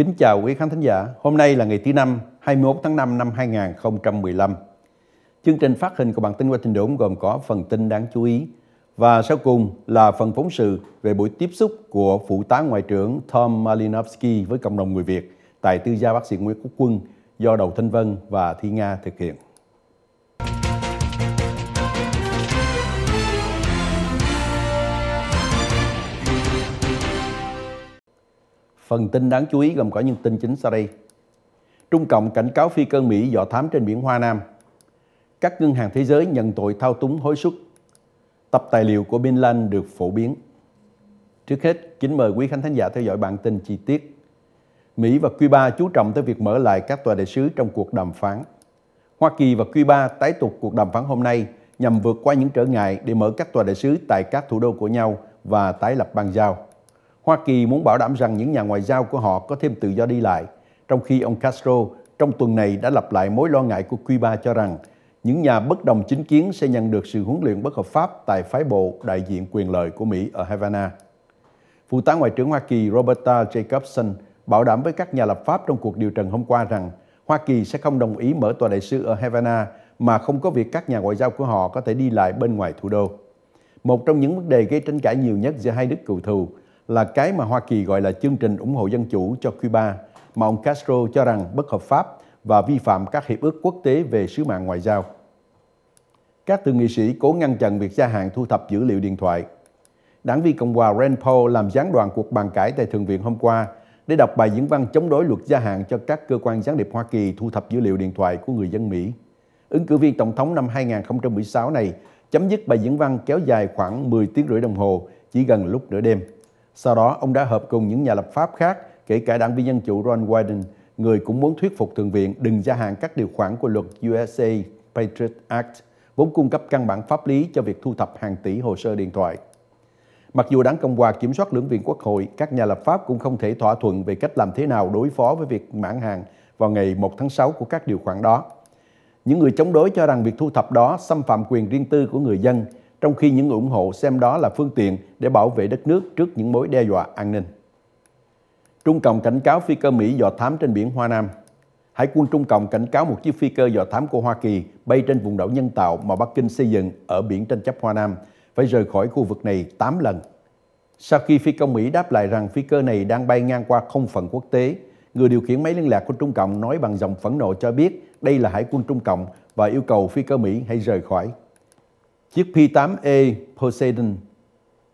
Kính chào quý khán thính giả. Hôm nay là ngày thứ năm, 21 tháng 5 năm 2015. Chương trình phát hình của bản tin qua trình đốn gồm có phần tin đáng chú ý và sau cùng là phần phóng sự về buổi tiếp xúc của Phụ tá Ngoại trưởng Tom Malinowski với cộng đồng người Việt tại tư gia bác sĩ Nguyễn Quốc Quân do Đầu Thanh Vân và Thi Nga thực hiện. Phần tin đáng chú ý gồm có những tin chính sau đây. Trung Cộng cảnh cáo phi cơ Mỹ dò thám trên biển Hoa Nam. Các ngân hàng thế giới nhận tội thao túng hối suất. Tập tài liệu của Bin Laden được phổ biến. Trước hết, kính mời quý khán thính giả theo dõi bản tin chi tiết. Mỹ và Cuba chú trọng tới việc mở lại các tòa đại sứ trong cuộc đàm phán. Hoa Kỳ và Cuba tái tục cuộc đàm phán hôm nay nhằm vượt qua những trở ngại để mở các tòa đại sứ tại các thủ đô của nhau và tái lập bang giao. Hoa Kỳ muốn bảo đảm rằng những nhà ngoại giao của họ có thêm tự do đi lại, trong khi ông Castro trong tuần này đã lặp lại mối lo ngại của Cuba cho rằng những nhà bất đồng chính kiến sẽ nhận được sự huấn luyện bất hợp pháp tại phái bộ đại diện quyền lợi của Mỹ ở Havana. Phụ tá Ngoại trưởng Hoa Kỳ Roberta Jacobson bảo đảm với các nhà lập pháp trong cuộc điều trần hôm qua rằng Hoa Kỳ sẽ không đồng ý mở tòa đại sứ ở Havana mà không có việc các nhà ngoại giao của họ có thể đi lại bên ngoài thủ đô. Một trong những vấn đề gây tranh cãi nhiều nhất giữa hai nước cựu thù là cái mà Hoa Kỳ gọi là chương trình ủng hộ dân chủ cho Cuba, mà ông Castro cho rằng bất hợp pháp và vi phạm các hiệp ước quốc tế về sứ mạng ngoại giao. Các thượng nghị sĩ cố ngăn chặn việc gia hạn thu thập dữ liệu điện thoại. Đảng viên Cộng hòa Rand Paul làm gián đoạn cuộc bàn cãi tại Thượng viện hôm qua để đọc bài diễn văn chống đối luật gia hạn cho các cơ quan gián điệp Hoa Kỳ thu thập dữ liệu điện thoại của người dân Mỹ. Ứng cử viên Tổng thống năm 2016 này chấm dứt bài diễn văn kéo dài khoảng 10 tiếng rưỡi đồng hồ chỉ gần lúc nửa đêm. Sau đó, ông đã hợp cùng những nhà lập pháp khác, kể cả đảng viên Dân Chủ Ron Wyden, người cũng muốn thuyết phục Thượng viện đừng gia hạn các điều khoản của luật USA Patriot Act, vốn cung cấp căn bản pháp lý cho việc thu thập hàng tỷ hồ sơ điện thoại. Mặc dù đảng Cộng hòa kiểm soát lưỡng viện quốc hội, các nhà lập pháp cũng không thể thỏa thuận về cách làm thế nào đối phó với việc mãn hàng vào ngày 1 tháng 6 của các điều khoản đó. Những người chống đối cho rằng việc thu thập đó xâm phạm quyền riêng tư của người dân trong khi những người ủng hộ xem đó là phương tiện để bảo vệ đất nước trước những mối đe dọa an ninh. Trung Cộng cảnh cáo phi cơ Mỹ dò thám trên biển Hoa Nam. Hải quân Trung Cộng cảnh cáo một chiếc phi cơ dò thám của Hoa Kỳ bay trên vùng đảo nhân tạo mà Bắc Kinh xây dựng ở biển tranh chấp Hoa Nam phải rời khỏi khu vực này 8 lần. Sau khi phi công Mỹ đáp lại rằng phi cơ này đang bay ngang qua không phận quốc tế, người điều khiển máy liên lạc của Trung Cộng nói bằng giọng phẫn nộ cho biết đây là hải quân Trung Cộng và yêu cầu phi cơ Mỹ hãy rời khỏi. Chiếc P-8E Poseidon,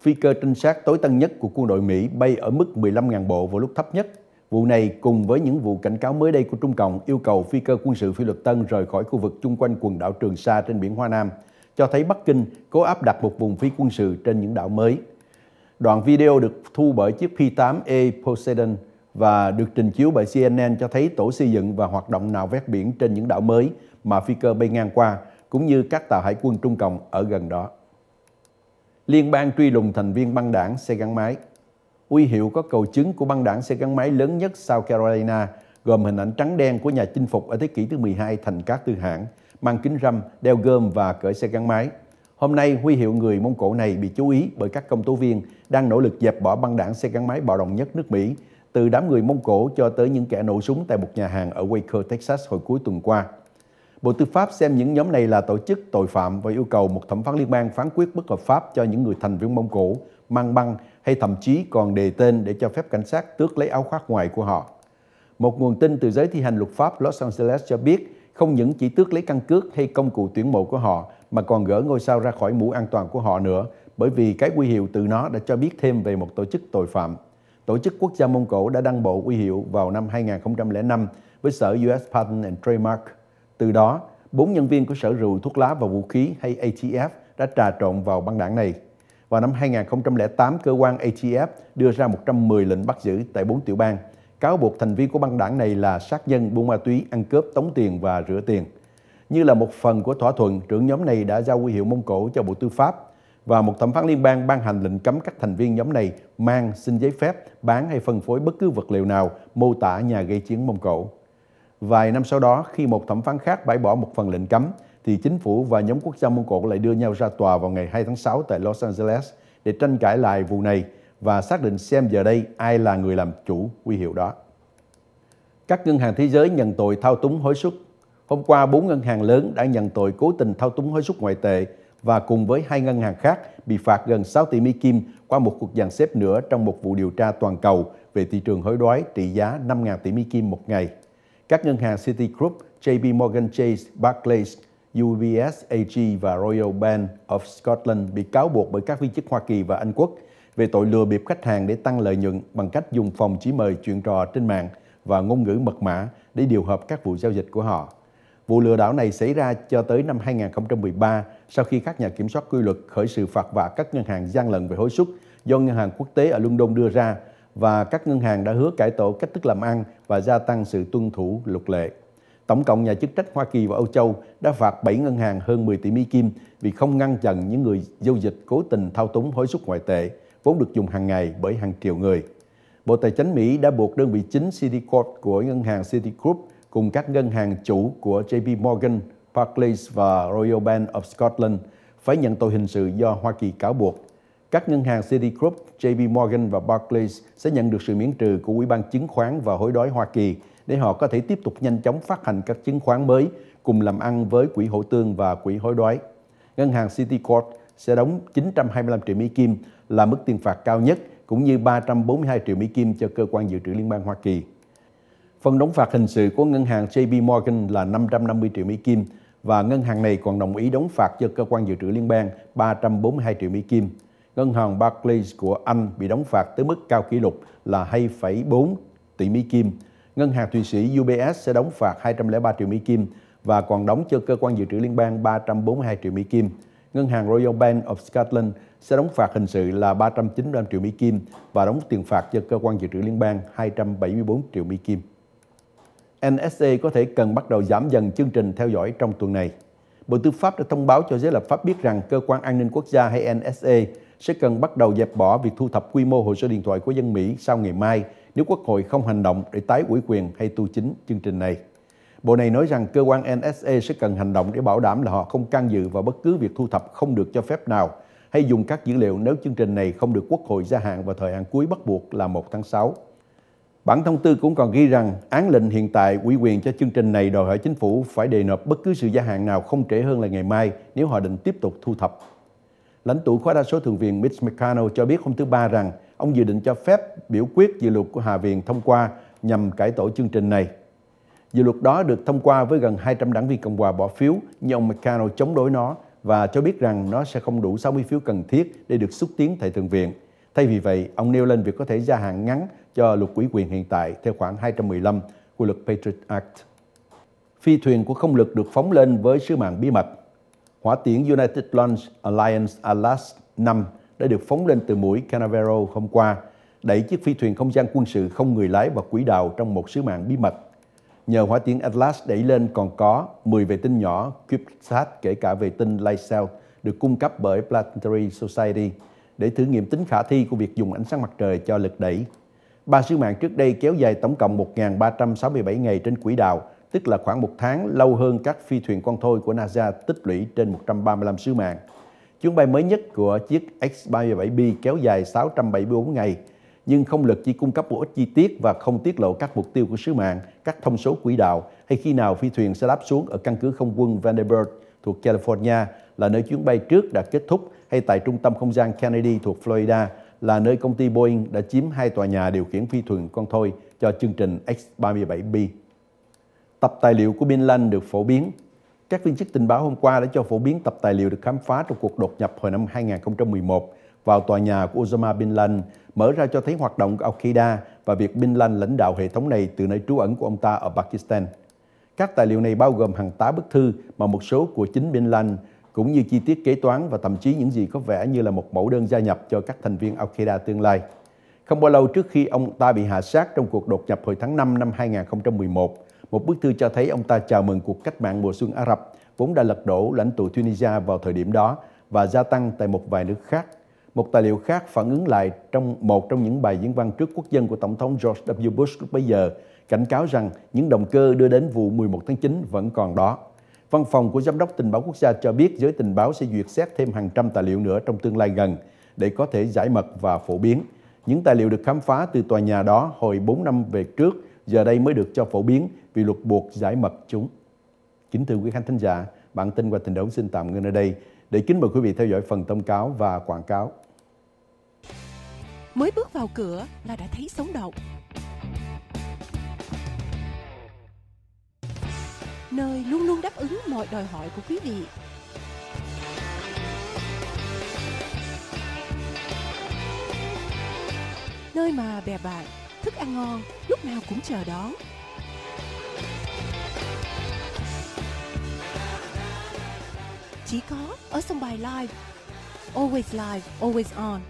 phi cơ trinh sát tối tân nhất của quân đội Mỹ bay ở mức 15.000 bộ vào lúc thấp nhất. Vụ này cùng với những vụ cảnh cáo mới đây của Trung Cộng yêu cầu phi cơ quân sự phi luật Tân rời khỏi khu vực chung quanh quần đảo Trường Sa trên biển Hoa Nam, cho thấy Bắc Kinh cố áp đặt một vùng phi quân sự trên những đảo mới. Đoạn video được thu bởi chiếc P-8E Poseidon và được trình chiếu bởi CNN cho thấy tổ xây dựng và hoạt động nào vét biển trên những đảo mới mà phi cơ bay ngang qua, cũng như các tàu hải quân Trung Cộng ở gần đó. Liên bang truy lùng thành viên băng đảng xe gắn máy. Uy hiệu có cầu chứng của băng đảng xe gắn máy lớn nhất South Carolina gồm hình ảnh trắng đen của nhà chinh phục ở thế kỷ thứ 12 thành các tư hãng, mang kính râm, đeo gươm và cởi xe gắn máy. Hôm nay, huy hiệu người Mông Cổ này bị chú ý bởi các công tố viên đang nỗ lực dẹp bỏ băng đảng xe gắn máy bạo động nhất nước Mỹ, từ đám người Mông Cổ cho tới những kẻ nổ súng tại một nhà hàng ở Waco, Texas hồi cuối tuần qua. Bộ Tư pháp xem những nhóm này là tổ chức tội phạm và yêu cầu một thẩm phán liên bang phán quyết bất hợp pháp cho những người thành viên Mông Cổ, mang băng hay thậm chí còn đề tên để cho phép cảnh sát tước lấy áo khoác ngoài của họ. Một nguồn tin từ giới thi hành luật pháp Los Angeles cho biết không những chỉ tước lấy căn cước hay công cụ tuyển mộ của họ mà còn gỡ ngôi sao ra khỏi mũ an toàn của họ nữa bởi vì cái quy hiệu từ nó đã cho biết thêm về một tổ chức tội phạm. Tổ chức quốc gia Mông Cổ đã đăng bộ quy hiệu vào năm 2005 với sở US Patent and Trademark từ đó, bốn nhân viên của Sở Rượu, Thuốc lá và Vũ khí hay ATF đã trà trộn vào băng đảng này. Vào năm 2008, cơ quan ATF đưa ra 110 lệnh bắt giữ tại bốn tiểu bang, cáo buộc thành viên của băng đảng này là sát nhân, buôn ma túy, ăn cướp, tống tiền và rửa tiền. Như là một phần của thỏa thuận, trưởng nhóm này đã giao quy hiệu Mông Cổ cho Bộ Tư pháp và một thẩm phán liên bang ban hành lệnh cấm các thành viên nhóm này mang, xin giấy phép, bán hay phân phối bất cứ vật liệu nào mô tả nhà gây chiến Mông Cổ. Vài năm sau đó, khi một thẩm phán khác bãi bỏ một phần lệnh cấm, thì chính phủ và nhóm quốc gia Mông Cổ lại đưa nhau ra tòa vào ngày 2 tháng 6 tại Los Angeles để tranh cãi lại vụ này và xác định xem giờ đây ai là người làm chủ huy hiệu đó. Các ngân hàng thế giới nhận tội thao túng hối suất. Hôm qua, bốn ngân hàng lớn đã nhận tội cố tình thao túng hối suất ngoại tệ và cùng với hai ngân hàng khác bị phạt gần 6 tỷ Mỹ Kim qua một cuộc dàn xếp nữa trong một vụ điều tra toàn cầu về thị trường hối đoái trị giá 5.000 tỷ Mỹ Kim một ngày. Các ngân hàng Citigroup, JP Morgan Chase, Barclays, UBS AG và Royal Bank of Scotland bị cáo buộc bởi các viên chức Hoa Kỳ và Anh Quốc về tội lừa bịp khách hàng để tăng lợi nhuận bằng cách dùng phòng chỉ mời chuyện trò trên mạng và ngôn ngữ mật mã để điều hợp các vụ giao dịch của họ. Vụ lừa đảo này xảy ra cho tới năm 2013 sau khi các nhà kiểm soát quy luật khởi sự phạt vạ các ngân hàng gian lận về hối suất do ngân hàng quốc tế ở London đưa ra và các ngân hàng đã hứa cải tổ cách thức làm ăn và gia tăng sự tuân thủ luật lệ. Tổng cộng nhà chức trách Hoa Kỳ và Âu Châu đã phạt 7 ngân hàng hơn 10 tỷ Mỹ Kim vì không ngăn chặn những người giao dịch cố tình thao túng hối suất ngoại tệ, vốn được dùng hàng ngày bởi hàng triệu người. Bộ Tài chính Mỹ đã buộc đơn vị chính Citicorp của ngân hàng Citigroup cùng các ngân hàng chủ của JP Morgan, Barclays và Royal Bank of Scotland phải nhận tội hình sự do Hoa Kỳ cáo buộc. Các ngân hàng Citigroup, JP Morgan và Barclays sẽ nhận được sự miễn trừ của Ủy ban chứng khoán và hối đoái Hoa Kỳ để họ có thể tiếp tục nhanh chóng phát hành các chứng khoán mới cùng làm ăn với quỹ hỗ tương và quỹ hối đoái. Ngân hàng Citicorp sẽ đóng 925 triệu Mỹ Kim là mức tiền phạt cao nhất cũng như 342 triệu Mỹ Kim cho cơ quan dự trữ liên bang Hoa Kỳ. Phần đóng phạt hình sự của ngân hàng JP Morgan là 550 triệu Mỹ Kim và ngân hàng này còn đồng ý đóng phạt cho cơ quan dự trữ liên bang 342 triệu Mỹ Kim. Ngân hàng Barclays của Anh bị đóng phạt tới mức cao kỷ lục là 2,4 tỷ Mỹ Kim. Ngân hàng Thụy Sĩ UBS sẽ đóng phạt 203 triệu Mỹ Kim và còn đóng cho cơ quan dự trữ liên bang 342 triệu Mỹ Kim. Ngân hàng Royal Bank of Scotland sẽ đóng phạt hình sự là 395 triệu Mỹ Kim và đóng tiền phạt cho cơ quan dự trữ liên bang 274 triệu Mỹ Kim. NSA có thể cần bắt đầu giảm dần chương trình theo dõi trong tuần này. Bộ Tư pháp đã thông báo cho giới lập pháp biết rằng cơ quan an ninh quốc gia hay NSA sẽ cần bắt đầu dẹp bỏ việc thu thập quy mô hồ sơ điện thoại của dân Mỹ sau ngày mai nếu Quốc hội không hành động để tái ủy quyền hay tu chính chương trình này. Bộ này nói rằng cơ quan NSA sẽ cần hành động để bảo đảm là họ không can dự vào bất cứ việc thu thập không được cho phép nào hay dùng các dữ liệu nếu chương trình này không được Quốc hội gia hạn vào thời hạn cuối bắt buộc là 1 tháng 6. Bản thông tư cũng còn ghi rằng án lệnh hiện tại ủy quyền cho chương trình này đòi hỏi chính phủ phải đề nộp bất cứ sự gia hạn nào không trễ hơn là ngày mai nếu họ định tiếp tục thu thập. Lãnh tụ khóa đa số thượng viện Mitch McConnell cho biết hôm thứ Ba rằng ông dự định cho phép biểu quyết dự luật của Hạ viện thông qua nhằm cải tổ chương trình này. Dự luật đó được thông qua với gần 200 đảng viên Cộng hòa bỏ phiếu, nhưng ông McConnell chống đối nó và cho biết rằng nó sẽ không đủ 60 phiếu cần thiết để được xúc tiến tại Thượng viện. Thay vì vậy, ông nêu lên việc có thể gia hạn ngắn cho luật ủy quyền hiện tại theo khoảng 215 của luật Patriot Act. Phi thuyền của không lực được phóng lên với sứ mạng bí mật. Hỏa tiễn United Launch Alliance Atlas 5 đã được phóng lên từ mũi Canaveral hôm qua, đẩy chiếc phi thuyền không gian quân sự không người lái vào quỹ đạo trong một sứ mạng bí mật. Nhờ hỏa tiễn Atlas đẩy lên còn có 10 vệ tinh nhỏ CubeSat kể cả vệ tinh Lysel được cung cấp bởi Planetary Society để thử nghiệm tính khả thi của việc dùng ánh sáng mặt trời cho lực đẩy. Ba sứ mạng trước đây kéo dài tổng cộng 1.367 ngày trên quỹ đạo, tức là khoảng một tháng lâu hơn các phi thuyền con thôi của NASA tích lũy trên 135 sứ mạng. Chuyến bay mới nhất của chiếc X-37B kéo dài 674 ngày, nhưng không lực chỉ cung cấp một ít chi tiết và không tiết lộ các mục tiêu của sứ mạng, các thông số quỹ đạo hay khi nào phi thuyền sẽ đáp xuống ở căn cứ không quân Vandenberg thuộc California là nơi chuyến bay trước đã kết thúc hay tại trung tâm không gian Kennedy thuộc Florida là nơi công ty Boeing đã chiếm hai tòa nhà điều khiển phi thuyền con thôi cho chương trình X-37B. Tập tài liệu của Bin Laden được phổ biến. Các viên chức tình báo hôm qua đã cho phổ biến tập tài liệu được khám phá trong cuộc đột nhập hồi năm 2011 vào tòa nhà của Osama Bin Laden, mở ra cho thấy hoạt động của Al-Qaeda và việc Bin Laden lãnh đạo hệ thống này từ nơi trú ẩn của ông ta ở Pakistan. Các tài liệu này bao gồm hàng tá bức thư mà một số của chính Bin Laden cũng như chi tiết kế toán và thậm chí những gì có vẻ như là một mẫu đơn gia nhập cho các thành viên Al-Qaeda tương lai. Không bao lâu trước khi ông ta bị hạ sát trong cuộc đột nhập hồi tháng 5 năm 2011, một bức thư cho thấy ông ta chào mừng cuộc cách mạng mùa xuân Ả Rập vốn đã lật đổ lãnh tụ Tunisia vào thời điểm đó và gia tăng tại một vài nước khác. Một tài liệu khác phản ứng lại trong một trong những bài diễn văn trước quốc dân của Tổng thống George W. Bush lúc bấy giờ, cảnh cáo rằng những động cơ đưa đến vụ 11 tháng 9 vẫn còn đó. Văn phòng của Giám đốc Tình báo Quốc gia cho biết giới tình báo sẽ duyệt xét thêm hàng trăm tài liệu nữa trong tương lai gần để có thể giải mật và phổ biến. Những tài liệu được khám phá từ tòa nhà đó hồi 4 năm về trước giờ đây mới được cho phổ biến vì luật buộc giải mật chúng. Kính thưa quý khán thính giả, bản tin qua tình đấu xin tạm ngưng ở đây để kính mời quý vị theo dõi phần thông cáo và quảng cáo. Mới bước vào cửa là đã thấy sống động. Nơi luôn luôn đáp ứng mọi đòi hỏi của quý vị. Nơi mà bè bạn, thức ăn ngon lúc nào cũng chờ đón. Chỉ có ở sông bài live. Always live, always on.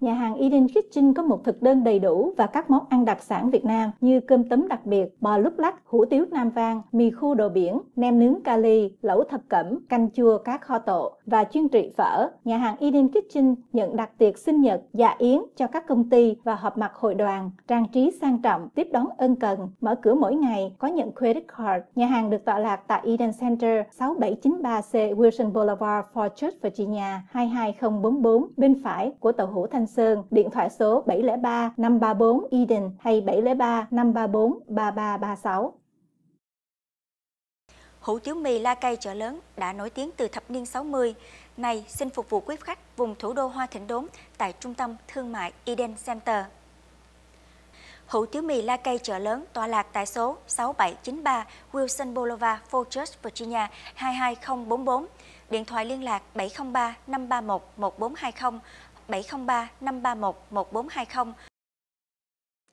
Nhà hàng Eden Kitchen có một thực đơn đầy đủ và các món ăn đặc sản Việt Nam như cơm tấm đặc biệt, bò lúc lắc, hủ tiếu Nam Vang, mì khô đồ biển, nem nướng kali, lẩu thập cẩm, canh chua cá kho tộ và chuyên trị phở. Nhà hàng Eden Kitchen nhận đặt tiệc sinh nhật, dạ yến cho các công ty và họp mặt hội đoàn, trang trí sang trọng, tiếp đón ân cần, mở cửa mỗi ngày, có nhận credit card. Nhà hàng được tọa lạc tại Eden Center 6793C Wilson Boulevard, Fort Church, Virginia 22044 bên phải của tàu hủ Thanh Sơn, điện thoại số 703 534 Eden hay 703 534 3336. Hủ tiếu mì La Cây chợ lớn đã nổi tiếng từ thập niên 60. nay xin phục vụ quý khách vùng thủ đô Hoa Thịnh Đốn tại trung tâm thương mại Eden Center. Hủ tiếu mì La Cây chợ lớn tọa lạc tại số 6793 Wilson Boulevard, Fort Church, Virginia 22044. Điện thoại liên lạc 703 531 1420 703 531 1420.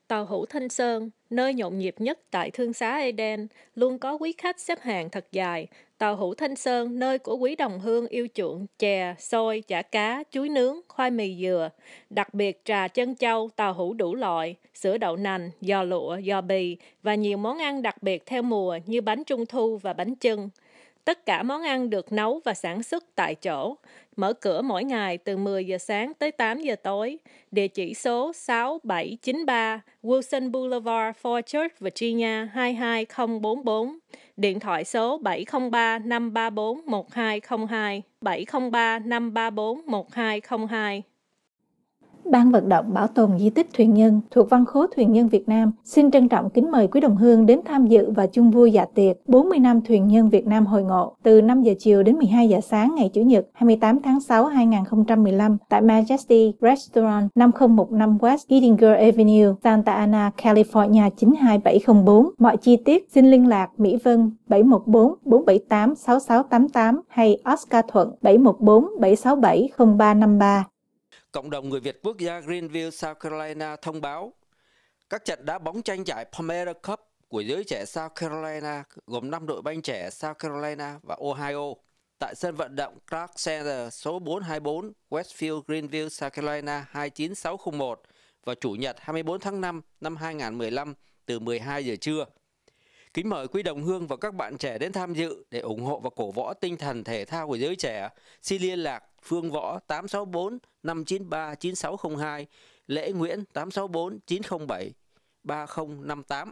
Tàu hủ Thanh Sơn, nơi nhộn nhịp nhất tại thương xá Eden, luôn có quý khách xếp hàng thật dài. Tàu hủ Thanh Sơn, nơi của quý đồng hương yêu chuộng chè, xôi, chả cá, chuối nướng, khoai mì dừa. Đặc biệt trà chân châu, tàu hủ đủ loại, sữa đậu nành, giò lụa, giò bì và nhiều món ăn đặc biệt theo mùa như bánh trung thu và bánh chưng. Tất cả món ăn được nấu và sản xuất tại chỗ. Mở cửa mỗi ngày từ 10 giờ sáng tới 8 giờ tối. Địa chỉ số 6793 Wilson Boulevard, Fort Church, Virginia 22044. Điện thoại số 703 534 1202 703 534 1202. Ban vận động Bảo tồn di tích thuyền nhân thuộc Văn khố Thuyền nhân Việt Nam xin trân trọng kính mời quý đồng hương đến tham dự và chung vui dạ tiệc 40 năm thuyền nhân Việt Nam hồi ngộ từ 5 giờ chiều đến 12 giờ sáng ngày Chủ nhật 28 tháng 6 2015 tại Majesty Restaurant 5015 West Gidinger Avenue, Santa Ana, California 92704. Mọi chi tiết xin liên lạc Mỹ Vân 714 478 6688 hay Oscar Thuận 714 767 0353. Cộng đồng người Việt quốc gia Greenville, South Carolina thông báo các trận đá bóng tranh giải Palmetto Cup của giới trẻ South Carolina gồm 5 đội banh trẻ South Carolina và Ohio tại sân vận động Clark Center số 424 Westfield, Greenville, South Carolina 29601 vào Chủ nhật 24 tháng 5 năm 2015 từ 12 giờ trưa. Kính mời quý đồng hương và các bạn trẻ đến tham dự để ủng hộ và cổ võ tinh thần thể thao của giới trẻ. Xin liên lạc Phương Võ 864 593 9602, Lễ Nguyễn 864 907 3058.